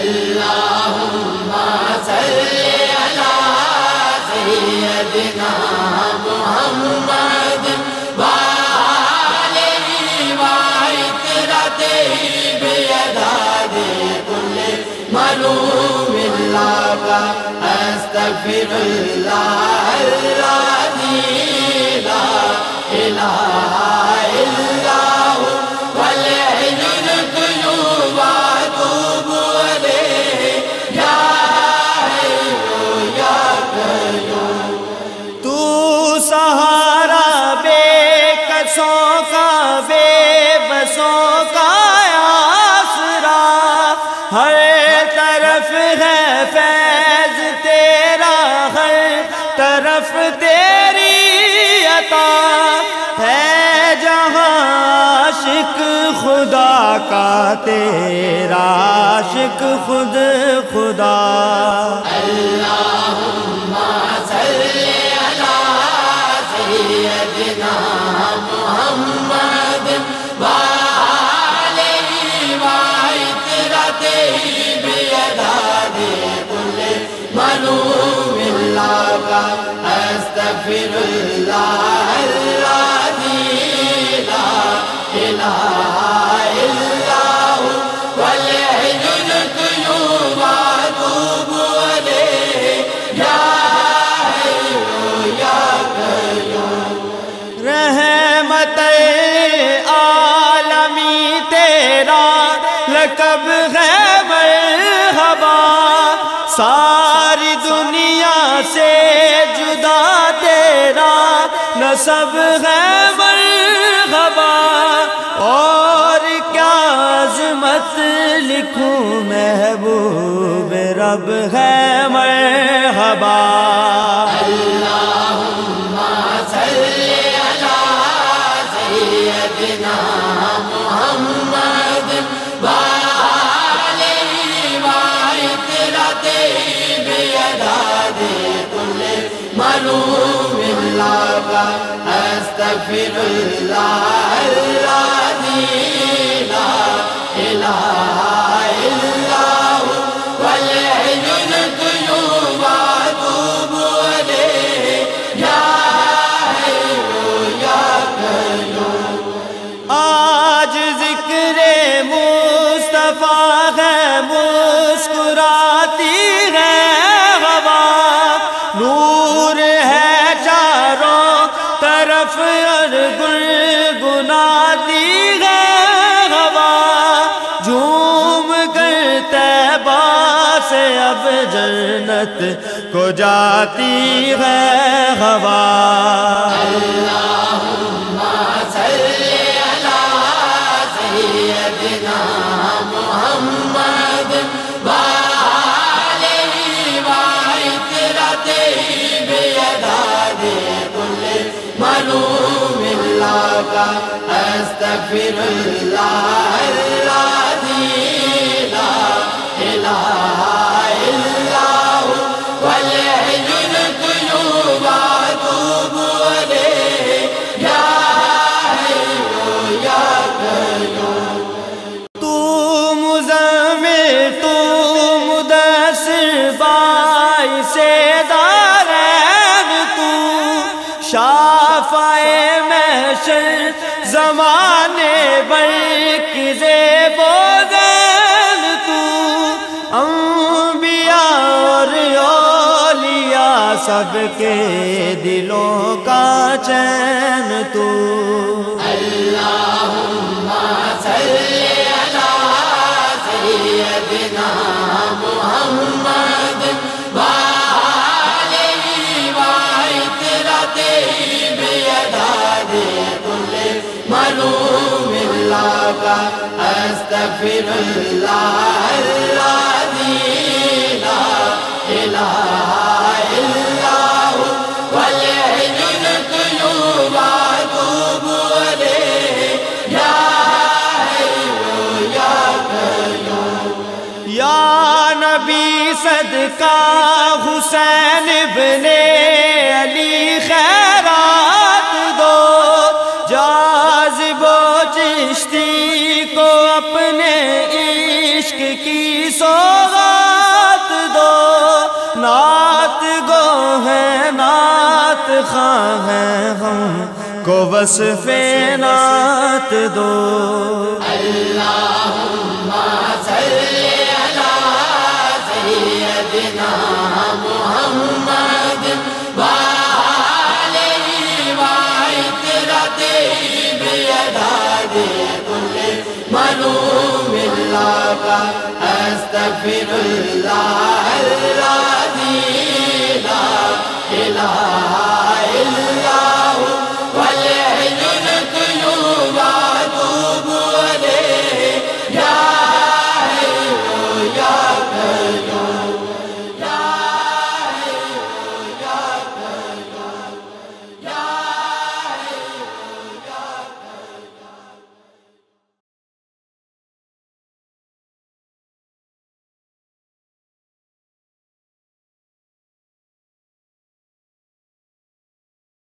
اللهم صل على سيدنا محمد وآله وعترته بيداد كل ملوم لك أستغفر الله الذي کا تیرا عاشق خود خدا۔ اللهم صل على سيدنا محمد وآلہ وآله وعترته بيداد كل ملوم لك أستغفر الله الذي لا إله نصب ہے مرحبا اور کیا عظمت لکھوں محبوب رب ہے مرحبا لك أستغفر الله الذي لا إله إلا هو القيوم إليه يا حي يا قيوم آج ذکر مصطفیٰ ہے، مسکراتی ہے، ہوا، نور سے اب جنت کو جاتی ہے ہوا۔ اللهم صل على سے دارین تو شافع محشر زمانے بر کی زیب و زین تو۔ انبیاء اور اولیاء سب کے دلوں کا چین تو۔ اللهم ملوم لك أستغفر الله الذي لا إله إلا هو والحي يا حي يا قيوم یا نبی صدقہ حسین ابن علی خیرات اپنے عشق کی سوغات دو۔ نعت گو ہے، نعت خواہ ہیں ہم کو وصف نعت دو۔ اللہ الله أستغفر الله الله.